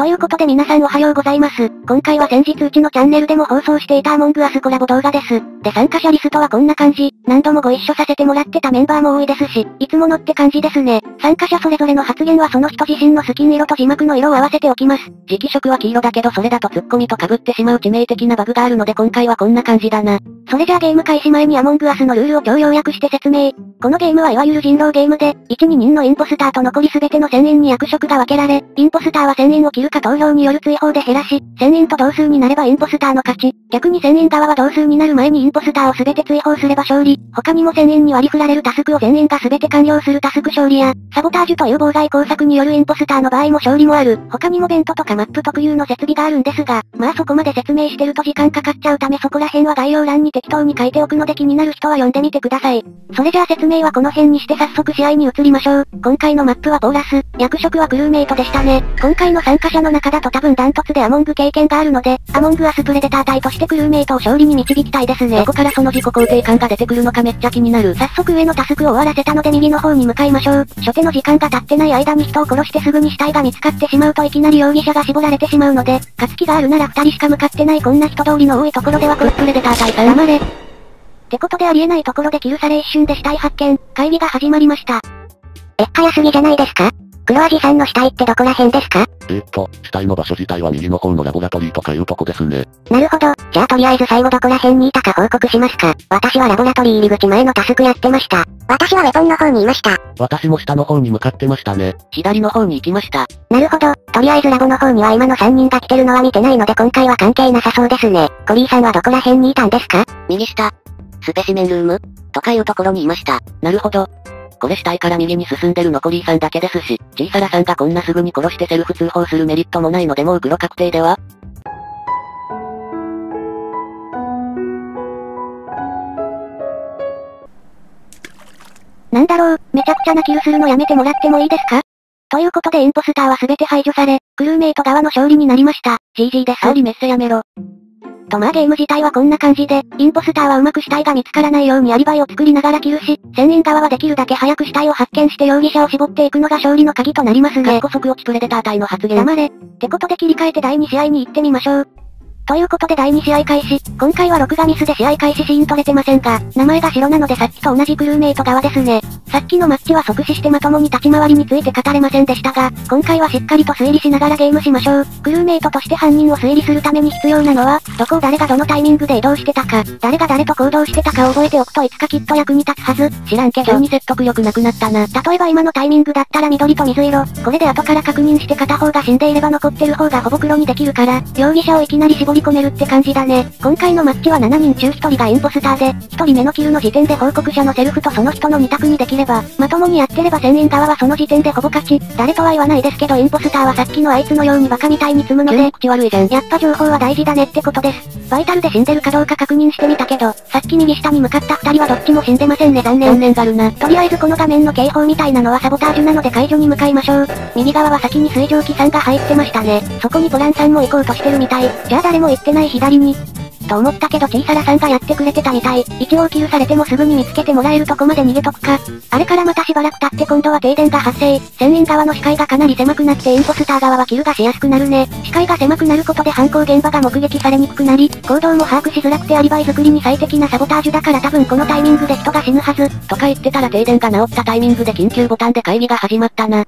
ということで皆さんおはようございます。今回は先日うちのチャンネルでも放送していたアモングアスコラボ動画です。で参加者リストはこんな感じ。何度もご一緒させてもらってたメンバーも多いですし、いつものって感じですね。参加者それぞれの発言はその人自身のスキン色と字幕の色を合わせておきます。磁気色は黄色だけどそれだとツッコミと被ってしまう致命的なバグがあるので今回はこんな感じだな。それじゃあゲーム開始前にアモングアスのルールを超要約して説明。このゲームはいわゆる人狼ゲームで、1、2人のインポスターと残りすべての1000円に役職が分けられ、インポスターは1000円を切るか投票による追放で減らし、1000円と同数になればインポスターの勝ち。逆に1000円側は同数になる前にインポスターをすべて追放すれば勝利。他にも1000円に割り振られるタスクを全円がすべて完了するタスク勝利や、サボタージュという妨害工作によるインポスターの場合も勝利もある。他にもベントとかマップ特有の設備があるんですが、まあそこまで説明してると時間かかっちゃうためそこら辺は概要欄に適当に書いておくので気になる人は読んでみてください。それじゃあ説明はこの辺にして早速試合に移りましょう。今回のマップはポーラス、役職はクルーメイトでしたね。今回の参加者の中だと多分ダントツでアモング経験があるので、アモングアスプレデター隊としてクルーメイトを勝利に導きたいですね。どこからその自己肯定感が出てくるのかめっちゃ気になる。早速上のタスクを終わらせたので右の方に向かいましょう。初手の時間が経ってない間に人を殺してすぐに死体が見つかってしまうといきなり容疑者が絞られてしまうので、勝つ気があるなら二人しか向かってないこんな人通りの多いところではクロプレデター隊さん。黙れ。ってことでありえないところでキルされ一瞬で死体発見、会議が始まりました。え、早すぎじゃないですか？黒味さんの死体ってどこら辺ですか？えー、っと、死体の場所自体は右の方のラボラトリーとかいうとこですね。なるほど。じゃあとりあえず最後どこら辺にいたか報告しますか。私はラボラトリー入り口前のタスクやってました。私はウェポンの方にいました。私も下の方に向かってましたね。左の方に行きました。なるほど。とりあえずラボの方には今の3人が来てるのは見てないので今回は関係なさそうですね。コリーさんはどこら辺にいたんですか？右下。スペシメンルームとかいうところにいました。なるほど。これ死体から右に進んでる残りさんだけですし、小さらさんがこんなすぐに殺してセルフ通報するメリットもないのでもう黒確定ではなんだろう、めちゃくちゃなキルするのやめてもらってもいいですか？ということでインポスターは全て排除され、クルーメイト側の勝利になりました。GG です。総理メッセやめろ。とまあゲーム自体はこんな感じで、インポスターはうまく死体が見つからないようにアリバイを作りながらキルし、船員側はできるだけ早く死体を発見して容疑者を絞っていくのが勝利の鍵となりますね。過去即落ちプレデター隊の発言。黙れ。ってことで切り替えて第2試合に行ってみましょう。ということで第2試合開始。今回は録画ミスで試合開始シーン撮れてませんが、名前が白なのでさっきと同じクルーメイト側ですね。さっきのマッチは即死してまともに立ち回りについて語れませんでしたが、今回はしっかりと推理しながらゲームしましょう。クルーメイトとして犯人を推理するために必要なのは、どこを誰がどのタイミングで移動してたか、誰が誰と行動してたかを覚えておくといつかきっと役に立つはず。知らんけど。急に説得力なくなったな。例えば今のタイミングだったら緑と水色。これで後から確認して片方が死んでいれば残ってる方がほぼ黒にできるから、容疑者をいきなり絞り込めるって感じだだね。今回のマッチは7人中1人がインポスターで、1人目のキルの時点で報告者のセルフとその人の2択にできれば、まともにやってれば船員側はその時点でほぼ勝ち。誰とは言わないですけどインポスターはさっきのあいつのようにバカみたいに積むので、口悪いじゃん。やっぱ情報は大事だねってことです。バイタルで死んでるかどうか確認してみたけど、さっき右下に向かった2人はどっちも死んでませんね残念。残念がるな。とりあえずこの画面の警報みたいなのはサボタージュなので解除に向かいましょう。右側は先に水蒸気さんが入ってましたね。そこにポランさんも行こうとしてるみたい。じゃあ誰も行ってない左に、と思ったけど小さらさんがやってくれてたみたい。一応キルされてもすぐに見つけてもらえるとこまで逃げとくか。あれからまたしばらく経って今度は停電が発生。船員側の視界がかなり狭くなってインポスター側はキルがしやすくなるね。視界が狭くなることで犯行現場が目撃されにくくなり、行動も把握しづらくてアリバイ作りに最適なサボタージュだから多分このタイミングで人が死ぬはず。とか言ってたら停電が治ったタイミングで緊急ボタンで会議が始まったな。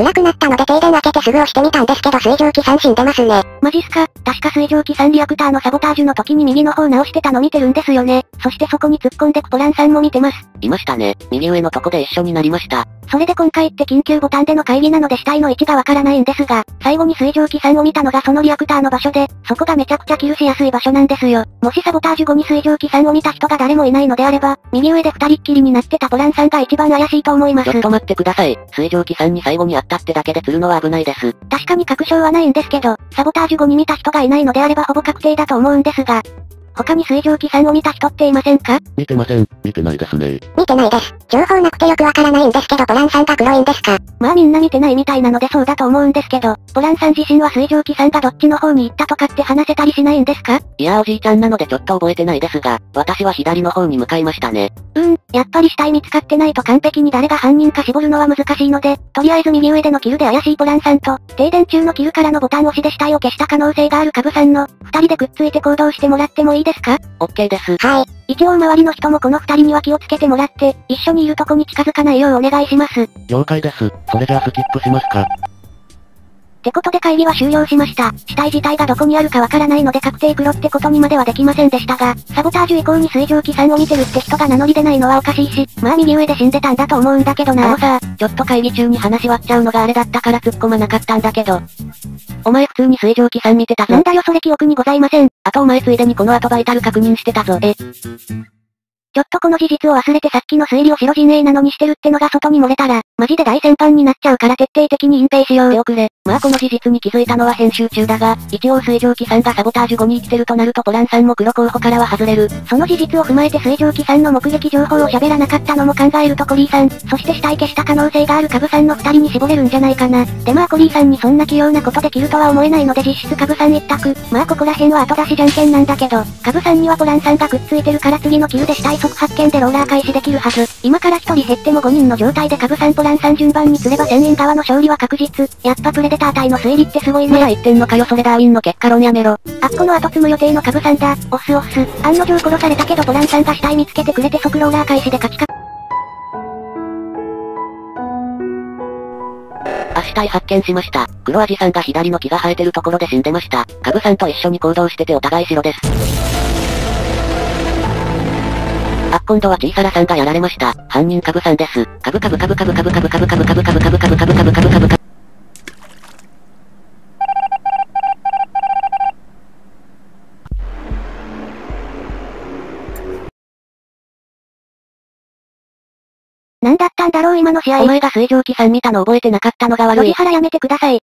暗くなったので停電開けてすぐ押してみたんですけど水蒸気3死んでますね。マジっすか確か水蒸気3リアクターのサボタージュの時に右の方直してたの見てるんですよね。そしてそこに突っ込んでクポランさんも見てます。いましたね。右上のとこで一緒になりました。それで今回って緊急ボタンでの会議なので死体の位置がわからないんですが、最後に水蒸気さんを見たのがそのリアクターの場所で、そこがめちゃくちゃキルしやすい場所なんですよ。もしサボタージュ後に水蒸気さんを見た人が誰もいないのであれば、右上で二人っきりになってたポランさんが一番怪しいと思います。ちょっと待ってください。水蒸気さんに最後に会ったってだけで釣るのは危ないです。確かに確証はないんですけど、サボタージュ後に見た人がいないのであればほぼ確定だと思うんですが、他に水蒸気さんを見た人っていませんか？見てません。見てないですね。見てないです。情報なくてよくわからないんですけどポランさんが黒いんですか？まあみんな見てないみたいなのでそうだと思うんですけど、ポランさん自身は水蒸気さんがどっちの方に行ったとかって話せたりしないんですか？いやおじいちゃんなのでちょっと覚えてないですが、私は左の方に向かいましたね。うーん、やっぱり死体見つかってないと完璧に誰が犯人か絞るのは難しいので、とりあえず右上でのキルで怪しいポランさんと、停電中のキルからのボタン押しで死体を消した可能性があるカブさんの、二人でくっついて行動してもらってもいいですか？オッケーです。はい。一応周りの人もこの二人には気をつけてもらって、一緒にいるとこに近づかないようお願いします。っ了解です。それじゃあスキップしますか。てことで会議は終了しました。死体自体がどこにあるかわからないので確定黒ってことにまではできませんでしたが、サボタージュ以降に水蒸気さんを見てるって人が名乗り出ないのはおかしいし、まあ右上で死んでたんだと思うんだけどな。あのさ、ちょっと会議中に話割っちゃうのがあれだったから突っ込まなかったんだけど。お前普通に水蒸気さん見てたぞ。なんだよそれ記憶にございません。あとお前ついでにこの後バイタル確認してたぞ。え、ちょっとこの事実を忘れてさっきの推理を白陣営なのにしてるってのが外に漏れたら、マジで大先輩になっちゃうから徹底的に隠蔽しよう。手遅れ。まあこの事実に気づいたのは編集中だが、一応水蒸気さんがサボタージュ後に生きてるとなるとポランさんも黒候補からは外れる。その事実を踏まえて水蒸気さんの目撃情報を喋らなかったのも考えるとコリーさん、そして死体消した可能性があるカブさんの二人に絞れるんじゃないかな。でまあコリーさんにそんな器用なことできるとは思えないので実質カブさん一択。まあここら辺は後出しじゃんけんなんだけど、カブさんにはポランさんがくっついてるから次のキルで死体即発見でローラー開始できるはず。今から一人減っても5人の状態でカブさんポランさん順番にすれば千円側の勝利は確実。やっぱプレデター隊の推理ってすごいね。まだ言ってんのかよそれダーウィンの結果論やめろ。あっこの後積む予定のカブさんだ。オスオス。案の定殺されたけどポランさんが死体見つけてくれて即ローラー開始で勝ちか。あ、死体発見しました。黒アジさんが左の木が生えてるところで死んでました。カブさんと一緒に行動しててお互い白です。今度は小さらさんがやられました。犯人カブさんです。カブカブカブカブカブカブカブカブカブカブカブカブカブカブカブカブカブなんだったんだろう今の試合。お前が水蒸気さん見たの覚えてなかったのが悪い。ロジハラやめてください。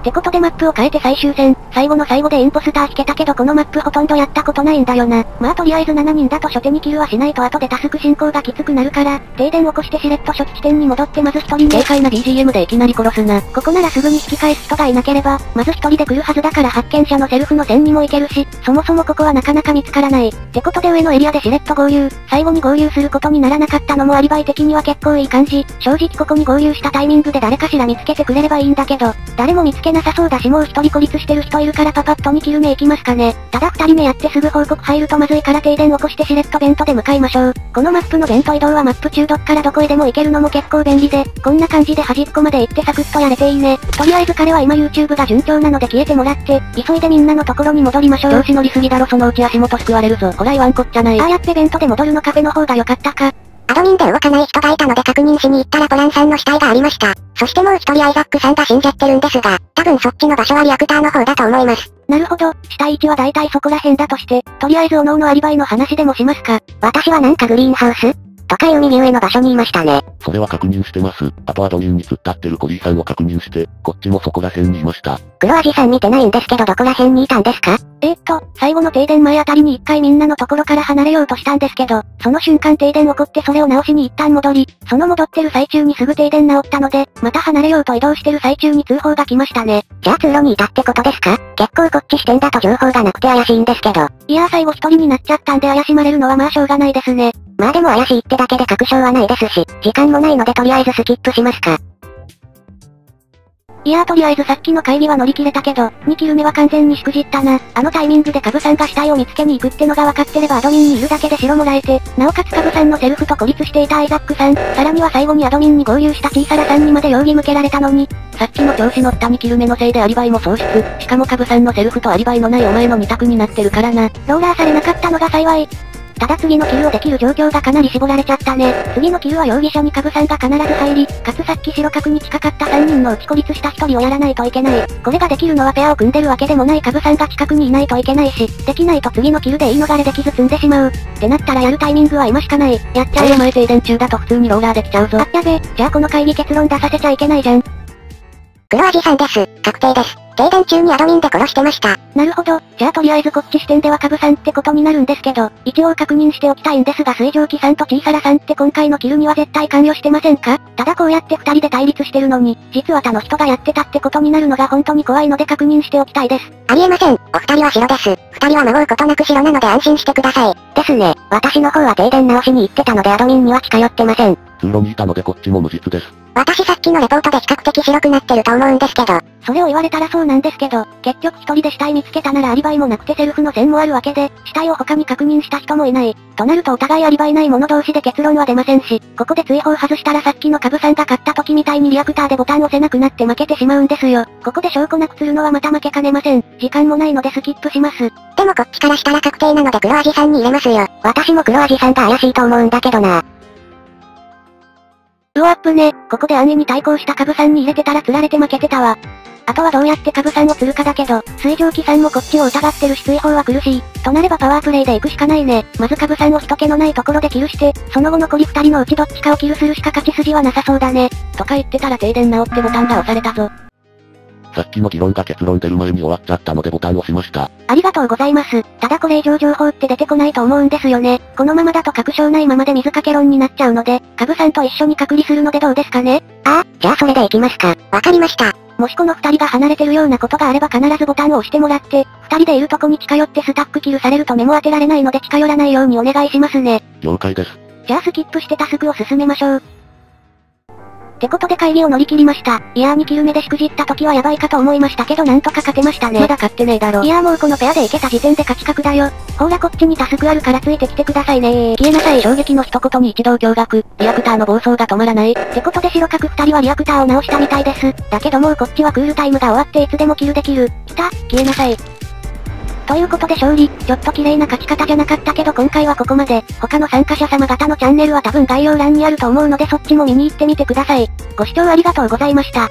ってことでマップを変えて最終戦、最後の最後でインポスター引けたけどこのマップほとんどやったことないんだよな。まあとりあえず7人だと初手にキルはしないと後でタスク進行がきつくなるから、停電起こしてしれっと初期地点に戻ってまず一人軽快な BGM でいきなり殺すな。ここならすぐに引き返す人がいなければ、まず一人で来るはずだから発見者のセルフの線にも行けるし、そもそもここはなかなか見つからない。ってことで上のエリアでしれっと合流、最後に合流することにならなかったのもアリバイ的には結構いい感じ。正直ここに合流したタイミングで誰かしら見つけてくれればいいんだけど、誰も見つけなさそうだしもう一人孤立してる人いるからパパッと2キル目行きますかね。ただ二人目やってすぐ報告入るとまずいから停電起こしてしれっとベントで向かいましょう。このマップのベント移動はマップ中どっからどこへでも行けるのも結構便利で、こんな感じで端っこまで行ってサクッとやれていいね。とりあえず彼は今 YouTube が順調なので消えてもらって、急いでみんなのところに戻りましょう。調子乗りすぎだろそのうち足元救われるぞ。ほら言わんこっちゃない。ああやってベントで戻るのカフェの方が良かったか。アドミンで動かない人がいたので確認しに行ったらポランさんの死体がありました。そしてもう一人アイザックさんが死んじゃってるんですが、多分そっちの場所はリアクターの方だと思います。なるほど、死体位置は大体そこら辺だとして、とりあえずおのおのアリバイの話でもしますか。私はなんかグリーンハウス？とかいう右上の場所にいましたね。それは確認してます。あとアドミンに突っ立ってるコリーさんを確認して、こっちもそこら辺にいました。黒アジさん見てないんですけどどこら辺にいたんですか？えー、っと、最後の停電前あたりに一回みんなのところから離れようとしたんですけど、その瞬間停電起こってそれを直しに一旦戻り、その戻ってる最中にすぐ停電治ったので、また離れようと移動してる最中に通報が来ましたね。じゃあ通路にいたってことですか？結構こっち視点だと情報がなくて怪しいんですけど。いやー最後一人になっちゃったんで怪しまれるのはまあしょうがないですね。まあでも怪しいってだけで確証はないですし、時間もないのでとりあえずスキップしますか。いやーとりあえずさっきの会議は乗り切れたけど、2キル目は完全にしくじったな。あのタイミングでカブさんが死体を見つけに行くってのが分かってればアドミンにいるだけで白もらえて、なおかつカブさんのセルフと孤立していたアイザックさん、さらには最後にアドミンに合流した小さなさんにまで容疑向けられたのに、さっきの調子乗った2キル目のせいでアリバイも喪失。しかもカブさんのセルフとアリバイのないお前の2択になってるからな。ローラーされなかったのが幸い。ただ次のキルをできる状況がかなり絞られちゃったね。次のキルは容疑者にカブさんが必ず入り、かつさっき白角に近かった3人のうち孤立した1人をやらないといけない。これができるのはペアを組んでるわけでもないカブさんが近くにいないといけないし、できないと次のキルで言い逃れできず積んでしまう。ってなったらやるタイミングは今しかない。やっちゃえお前停電中だと普通にローラーできちゃうぞあ。やべ、じゃあこの会議結論出させちゃいけないじゃん。黒アジさんです。確定です。停電中にアドミンで殺してました。なるほど。じゃあとりあえずこっち視点ではカブさんってことになるんですけど、一応確認しておきたいんですが水蒸気さんと小さらさんって今回のキルには絶対関与してませんか？ただこうやって二人で対立してるのに、実は他の人がやってたってことになるのが本当に怖いので確認しておきたいです。ありえません。お二人は白です。二人は迷うことなく白なので安心してください。ですね。私の方は停電直しに行ってたのでアドミンには近寄ってません。通路にいたのでこっちも無実です。私さっきのレポートで比較的白くなってると思うんですけど、それを言われたらそうなんですけど、結局一人で死体見つけたならアリバイもなくてセルフの線もあるわけで、死体を他に確認した人もいない。となるとお互いアリバイない者同士で結論は出ませんし、ここで追放外したらさっきのカブさんが勝った時みたいにリアクターでボタン押せなくなって負けてしまうんですよ。ここで証拠なくするのはまた負けかねません。時間もないのでスキップします。でもこっちからしたら確定なので黒アジさんに入れますよ。私も黒アジさんが怪しいと思うんだけどな。ドアップね、ここで安易に対抗したカブさんに入れてたら釣られて負けてたわ。あとはどうやってカブさんを釣るかだけど、水蒸気さんもこっちを疑ってるし追放は苦しい。となればパワープレイで行くしかないね。まずカブさんを人気のないところでキルして、その後残り二人のうちどっちかをキルするしか勝ち筋はなさそうだね。とか言ってたら停電直ってボタンが押されたぞ。さっきの議論が結論出る前に終わっちゃったのでボタンを押しました。ありがとうございます。ただこれ以上情報って出てこないと思うんですよね。このままだと確証ないままで水かけ論になっちゃうので、カブさんと一緒に隔離するのでどうですかね？ああ、じゃあそれで行きますか。わかりました。もしこの二人が離れてるようなことがあれば必ずボタンを押してもらって、二人でいるとこに近寄ってスタックキルされると目も当てられないので近寄らないようにお願いしますね。了解です。じゃあスキップしてタスクを進めましょう。ってことで会議を乗り切りました。いやー2キル目でしくじった時はやばいかと思いましたけどなんとか勝てましたね。まだ勝ってねえだろ。いやーもうこのペアでいけた時点で勝ち確だよ。ほらこっちにタスクあるからついてきてくださいねー。消えなさい衝撃の一言に一同驚愕。リアクターの暴走が止まらない。ってことで白角二人はリアクターを直したみたいです。だけどもうこっちはクールタイムが終わっていつでもキルできる。来た、消えなさい。ということで勝利、ちょっと綺麗な勝ち方じゃなかったけど今回はここまで、他の参加者様方のチャンネルは多分概要欄にあると思うのでそっちも見に行ってみてください。ご視聴ありがとうございました。